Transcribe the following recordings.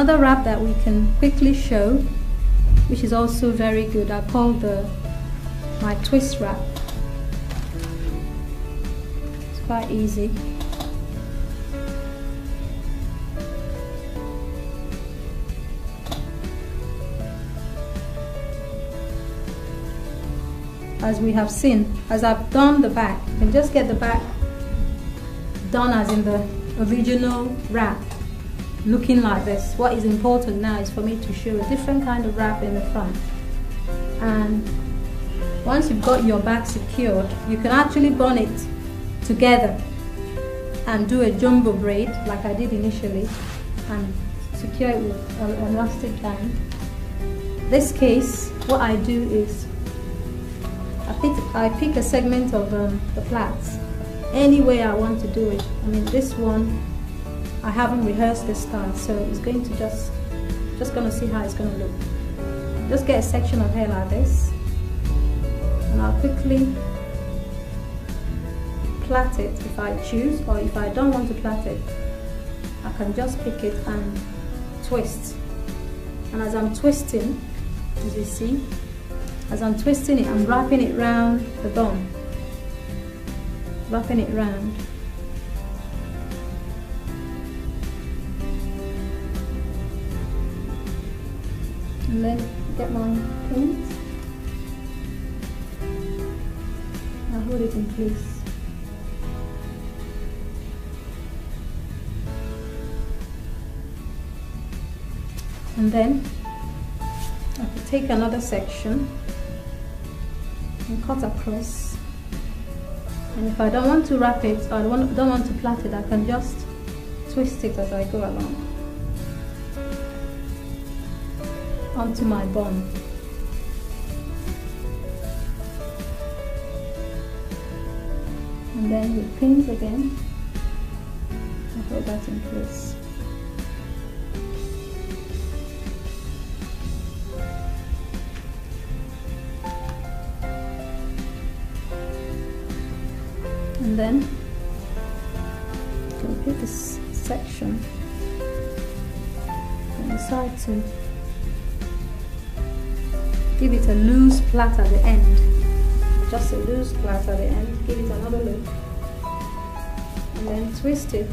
another wrap that we can quickly show, which is also very good. I call the my twist wrap. It's quite easy. as we have seen as I've done the back you can just get the back done as in the original wrap looking like this. What is important now is for me to show a different kind of wrap in the front. And once you've got your back secured you can actually bond it together and do a jumbo braid like I did initially and secure it with an elastic band. This case what I do is I pick, I pick a segment of um, the plaits. Any way I want to do it. I mean this one I haven't rehearsed this style so it's going to just just gonna see how it's gonna look. Just get a section of hair like this and I'll quickly plait it if I choose or if I don't want to plait it I can just pick it and twist and as I'm twisting as you see as I'm twisting it, I'm wrapping it round the bone. Wrapping it round. And then get my pins. I hold it in place. And then I can take another section and cut across and if I don't want to wrap it or I don't want to plait it I can just twist it as I go along onto my bun and then with pins again. I hold that in place and then complete this section. On the side to give it a loose plait at the end. Just a loose plait at the end. Give it another loop and then twist it.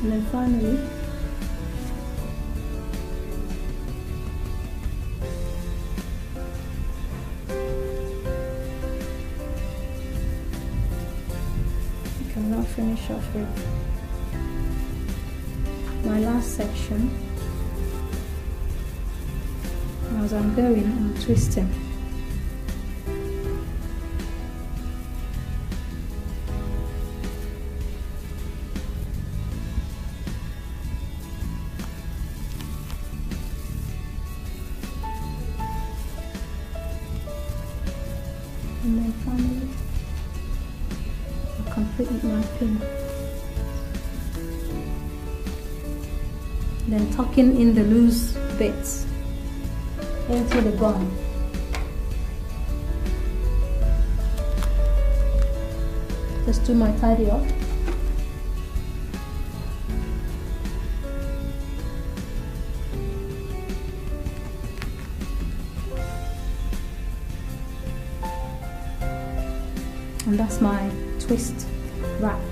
And then finally now finish off with my last section. As I'm going I'm twisting. And then finally I'll my pin then tucking in the loose bits into the bun. Just do my tidy up. And that's my twist wrap